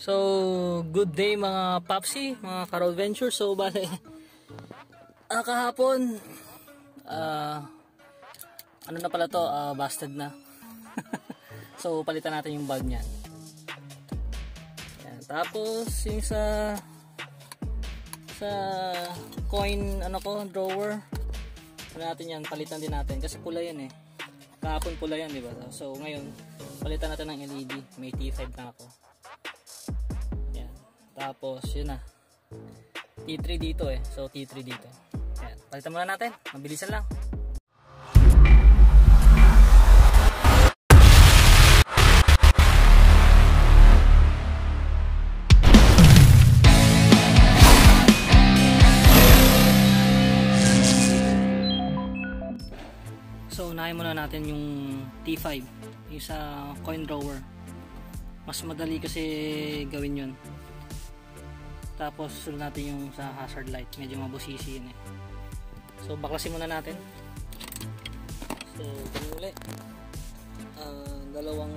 So, good day mga Papsi, mga Carol Venture. So, bale, ah, kahapon, ah, ano na pala to, ah, busted na. so, palitan natin yung bag niyan. Yan. Tapos, yung sa, sa coin, ano ko, drawer, ano natin yan, palitan din natin. Kasi pula yan eh. Kahapon pula yan, di ba? So, ngayon, palitan natin ng LED. May T5 na ako. Tapos, yun na. T3 dito eh. So, T3 dito. Yan. Palitan muna natin. Mabilisan lang. So, unahin muna natin yung T5. Yung sa coin drawer. Mas madali kasi gawin yun. Tapos, sunod natin yung sa hazard light. Medyo mabusisi yun eh. So, baklasin muna natin. So, ganun ulit. Ah, dalawang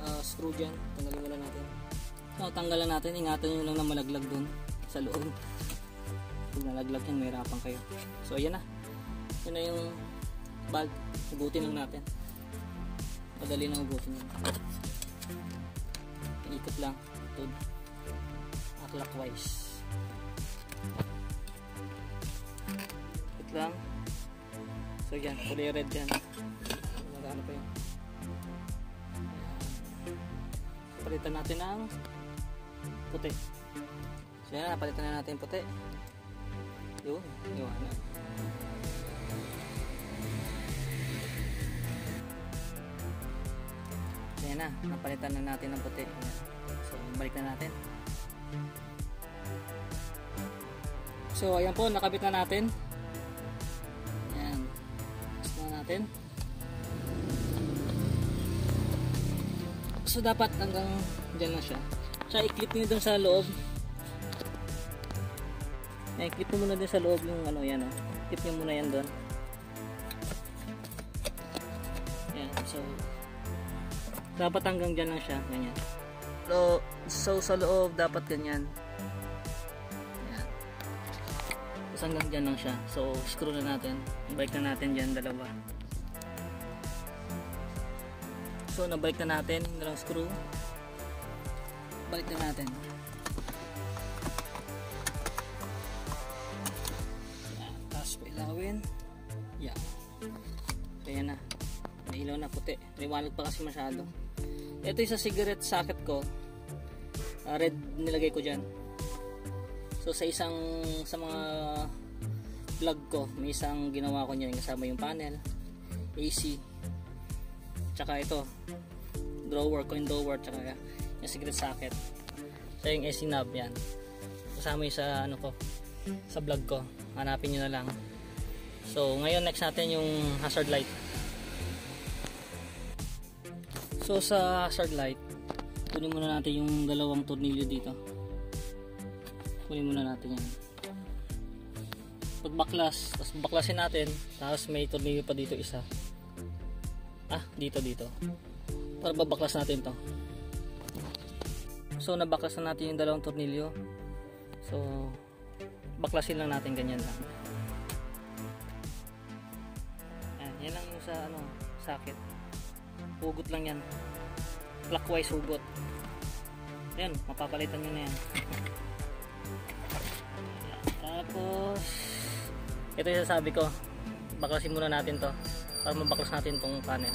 ah, screw dyan. Tanggalin muna natin. So, tanggalan natin. Ingatan nyo lang na malaglag dun sa loob. Pag nalaglag yan, mahirapan kayo. So, ayan na. Yun na yung bag. Hugutin lang natin. Madali lang hugutin yun. Ikot lang. Tud. Clockwise. Ikot lang. So yan, kulay red yan. Magano pa yun. Palitan natin ng puti. So yan, napalitan na natin puti. Yun, yun. Ayan na, napalitan na natin ng puti. So, balik na natin. So, ayan po, nakabit na natin. Ayan. Tapos na natin. So, dapat hanggang dyan lang siya. Tsaka i-clip nyo dun sa loob. Ayan, clip mo muna din sa loob yung ano yan. Oh. Clip nyo muna yan doon. Ayan, so dapat hanggang dyan lang siya ganyan so, so sa loob dapat ganyan Tapos hanggang dyan lang siya. So screw na natin. Balik na natin dyan dalawa. So nabalik na natin yung screw. Balik na natin. Ayan. tapos pailawin. Yan kaya na. May ilaw na puti. Liwanag pa kasi masyado. Ito yung sa cigarette socket ko. Uh, red nilagay ko dyan so sa isang sa mga plug ko may isang ginawa ko niyan kasama yung panel AC tsaka ito drawer coin drawer tsaka yung cigarette socket. So yung AC knob yan kasama yung sa ano ko sa vlog ko. Hanapin nyo na lang. So ngayon next natin yung hazard light. So sa hazard light, kunin muna natin yung dalawang tornilyo dito. Kunin muna natin yan. Pagbaklas, tapos baklasin natin, tapos may tornilyo pa dito isa. Ah, dito dito. Para babaklas natin to. So nabaklas na natin yung dalawang tornilyo. So baklasin lang natin ganyan lang. Yan, yan lang yung sa ano, socket hugot lang yan clockwise hugot yan mapapalitan nyo na yan tapos ito yung sasabi ko. Baklasin muna natin to. Para mabaklas natin tong panel.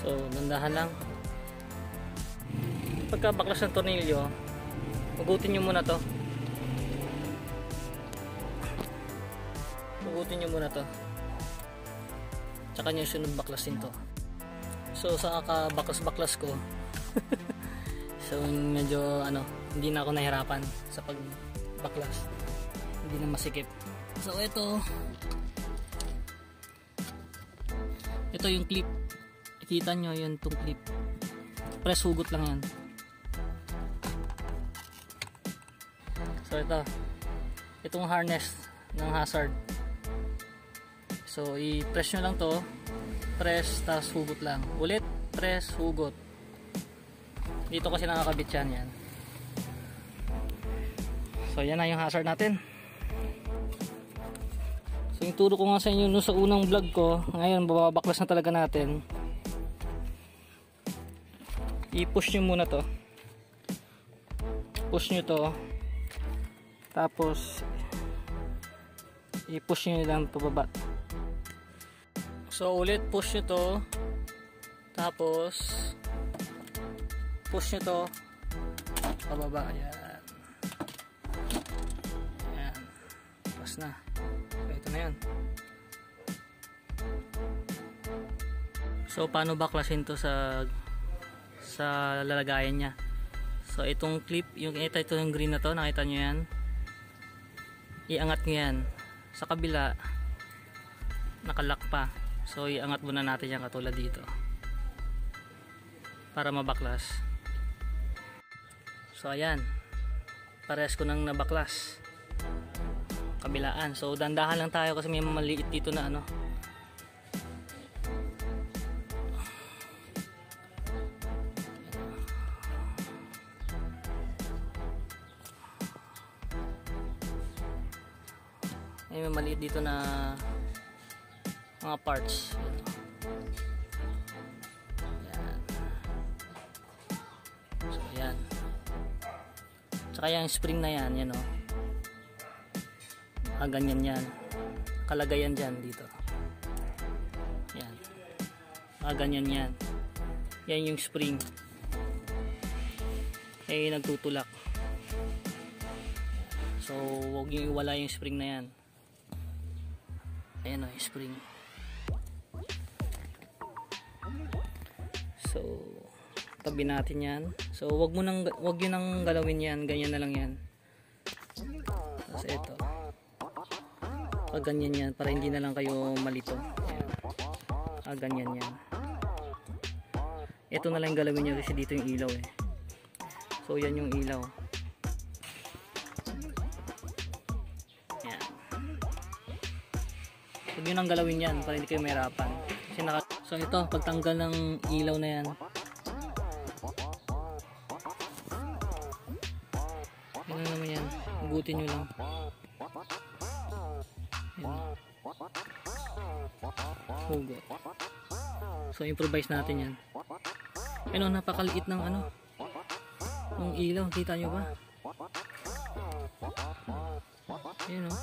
So nandahan lang. Pagka baklas ng tornilyo hugutin nyo muna to. Hugutin nyo muna to tsaka nyo sunod baklasin to. So sa kakabaklas baklas ko so medyo ano hindi na ako nahirapan sa pagbaklas. Hindi na masikip. So ito ito yung clip. Ikita nyo yun tong clip. Press hugot lang yan. So ito. Itong harness ng hazard. So i-press nyo lang to. Press, tapos hugot lang. Ulit, press, hugot. Dito kasi nakakabit yan yan. So yan na yung hazard natin. So yung turo ko nga sa inyo no, sa unang vlog ko, ngayon bababaklas na talaga natin. I-push nyo muna to. Push nyo to. Tapos i-push nyo lang pababa. So ulit push nyo to. Tapos push nyo to pababa. Ayan. Ayan. Tapos na. Ito na yan. So paano baklasin to sa sa lalagayan niya. So itong clip, yung ito, ito yung green na to, nakita nyo yan. Iangat nyo yan. Sa kabila, nakalock pa. So iangat muna natin yan katulad dito. Para mabaklas. So ayan. Pares ko nang nabaklas. Kabilaan. So dandahan lang tayo kasi may maliit dito na ano. Ay, may maliit dito na mga parts. Yan. So, yan. Tsaka yung spring na yan, yan o. Ah, ganyan yan. Kalagayan dyan dito. Yan. Ah, ganyan yan. Yan yung spring. Eh, nagtutulak. So, huwag yung iwala yung spring na yan. Ayan o, yung spring. Tabi natin yan. So, wag mo nang, wag yun nang galawin yan. Ganyan na lang yan. Tapos ito. Pag ganyan yan, para hindi na lang kayo malito. Ayan. Ah, ganyan yan. Ito na lang galawin nyo kasi dito yung ilaw eh. So, yan yung ilaw. Yan. Huwag nyo nang galawin yan para hindi kayo mahirapan. Kasi naka so ito, pagtanggal ng ilaw na. Yan Hugutin nyo lang. Yan. Hugot. So improvise natin yan. Ano, napakaliit ng ano. Ng ilaw. Kita nyo ba? Ayan o. Oh.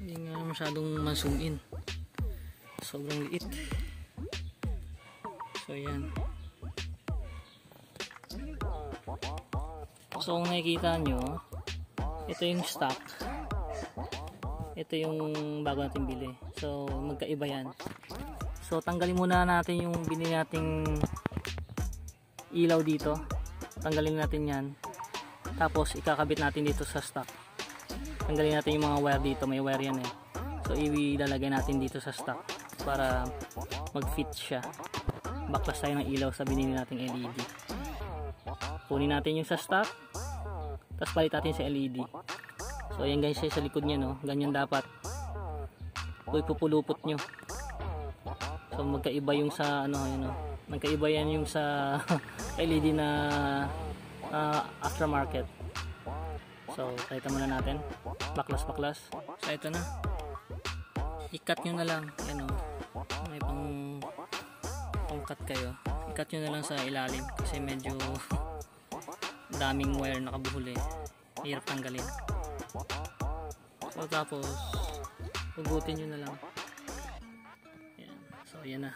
hindi nga masyadong ma-zoom in sobrang liit so yan so kung nakikita nyo ito yung stock. Ito yung bago natin bili. So magkaiba yan. So tanggalin muna natin yung binili nating ilaw dito. Tanggalin natin yan. Tapos ikakabit natin dito sa stock. Tanggalin natin yung mga wire dito. May wire yan eh. So ilalagay natin dito sa stock para mag fit siya. Baklas tayo ng ilaw sa binili nating LED. Kunin natin yung sa stock tapos palit natin sa LED so ayan guys sa likod niya no ganyan dapat so ipupulupot nyo so magkaiba yung sa ano yun no magkaiba yan yung sa LED na uh, aftermarket So, pakita muna natin. Baklas, baklas. So, ito na. I-cut nyo na lang. Yan o. May pang pang-cut kayo. I-cut nyo na lang sa ilalim. Kasi medyo daming wire nakabuhol eh. Hirap tanggalin. So, tapos hugutin nyo na lang. Yan. So, yan na.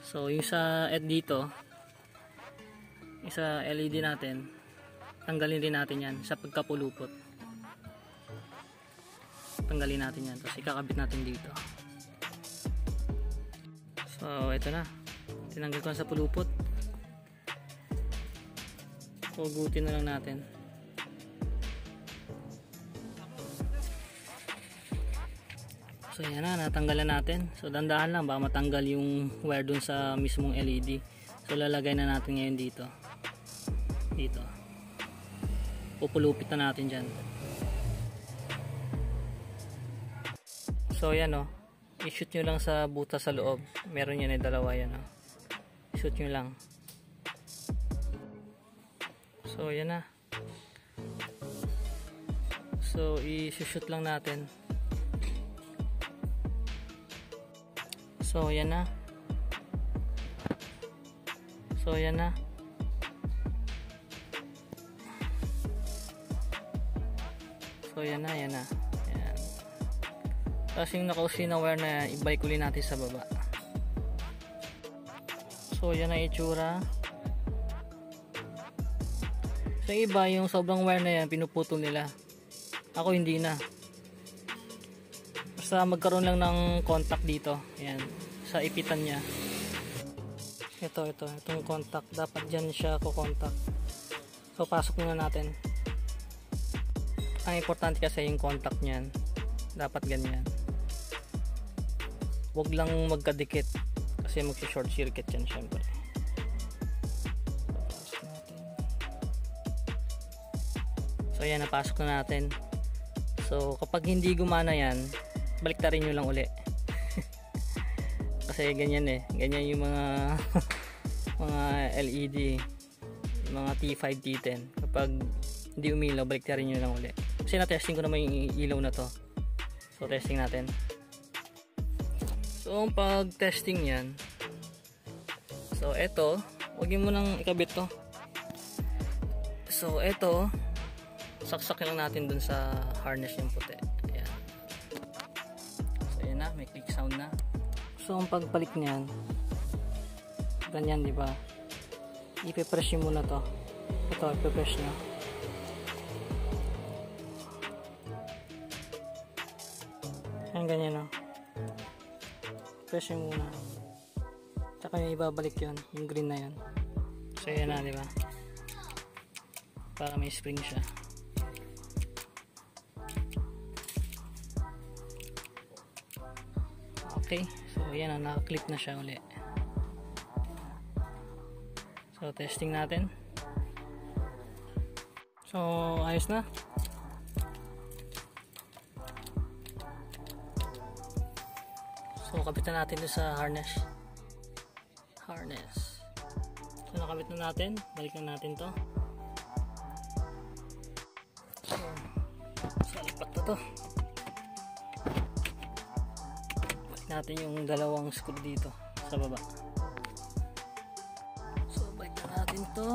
So, yung sa at dito, yung sa LED natin, tanggalin din natin yan sa pagkapulupot tanggalin natin yan tapos ikakabit natin dito so ito na tinanggal ko sa pulupot hugutin na lang natin. So yan na natanggalan natin. So dandahan lang baka matanggal yung wire dun sa mismong LED so lalagay na natin ngayon dito. Dito. Pupulupit na natin dyan. So yan o i-shoot nyo lang sa buta sa loob. Meron yan eh dalawa yan o shoot nyo lang so yan na so i-shoot lang natin so yan na so yan na So yan na, yan na. Yan. Tapos yung nakausi na wire na ibalik ulit natin sa baba. So yan na itsura. Sa iba, yung sobrang wire na yan, pinuputol nila. Ako hindi na. Basta magkaroon lang ng contact dito. Yan. Sa ipitan niya. Ito, ito. Itong contact. Dapat dyan siya ko-contact. So pasok muna natin ang importante kasi yung contact niyan dapat ganyan wag lang magkadikit kasi magsi short circuit yan syempre so yan napasok na natin. So kapag hindi gumana yan balik rin nyo lang uli. Kasi ganyan eh. Ganyan yung mga mga LED mga T5 T10 kapag hindi umilaw balik rin nyo lang uli. Kasi na-testing ko naman yung ilaw na to. So testing natin. So ang pag-testing yan so eto huwag mo nang ikabit to. So eto saksak lang natin dun sa harness yung puti ayan so ayan na may click sound na so ang pagpalit niyan ganyan di ba ipipress nyo muna to ito ipipress nyo Ayan ganyan o. Press nyo muna. Tsaka yung ibabalik yon yung green na yon So yan na, di ba? Para may spring siya. Okay, so yan na, naka-click na siya uli. So testing natin. So ayos na. So, kapitan natin doon sa harness. Harness. So, nakabit na natin. Balikan natin to. So, sa lipat na to. Natin yung dalawang screw dito sa baba. So, balik na natin to.